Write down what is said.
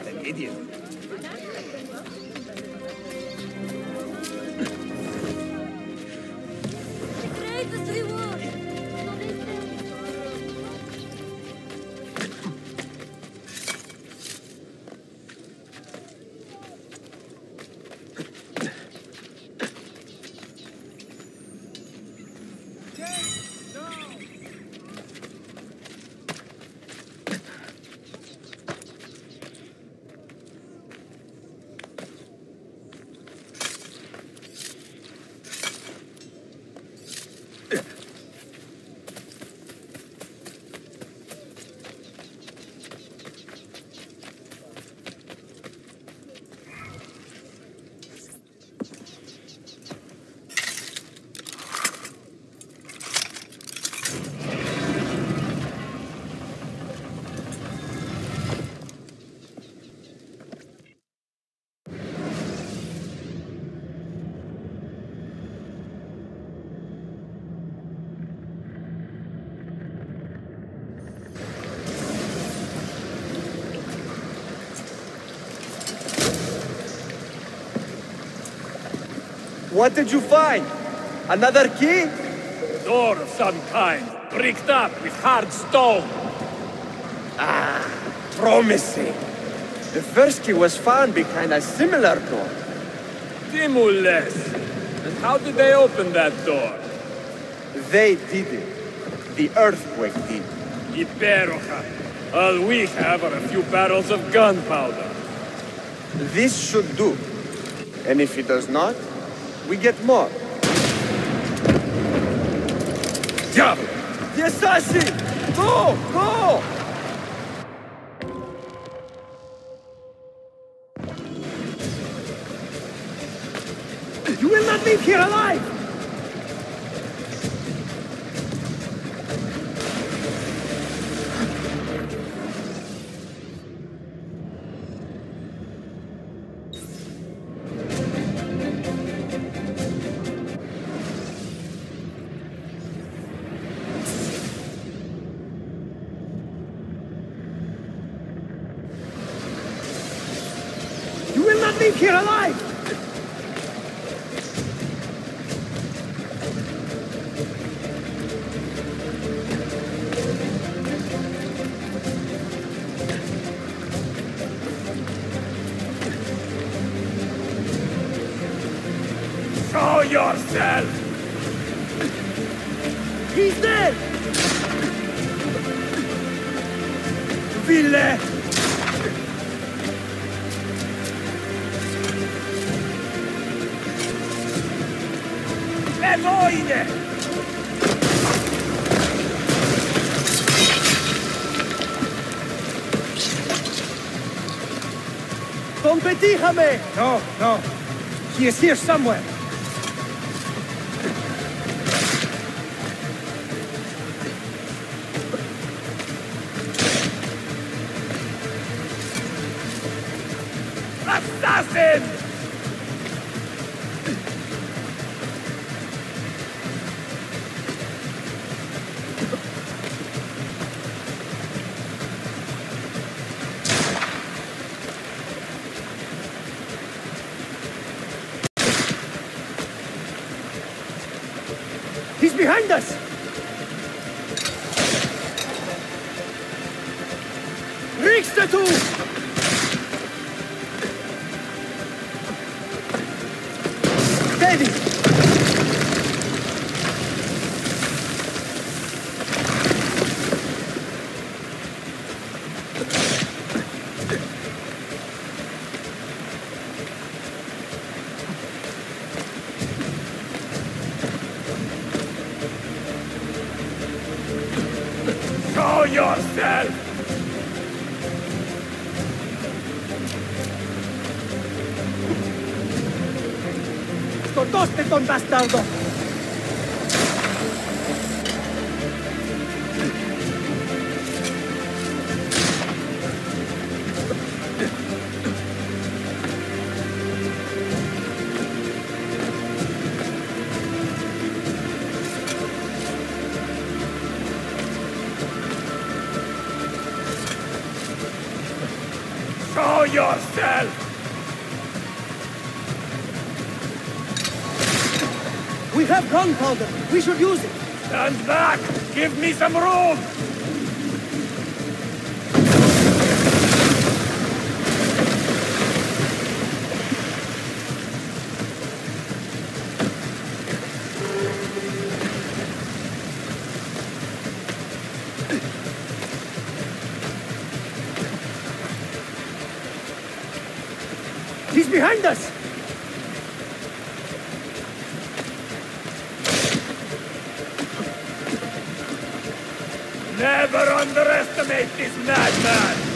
What an idiot. What did you find? Another key? Door of some kind, bricked up with hard stone. Ah, promising. The first key was found behind a similar door. Timules. And how did they open that door? They did it. The earthquake did. Iperoja. All we have are a few barrels of gunpowder. This should do. And if it does not, we get more. Diablo! The assassin! Go! Go! You will not leave here alive! Here alive! Show yourself! He's dead! Ville! Levoide! Ton petit Hamé! No, no. He is here somewhere. Behind us! Riksdatu! kosteton con! Show yourself! Have gunpowder. We should use it. Stand back! Give me some room! He's behind us. Never underestimate this madman!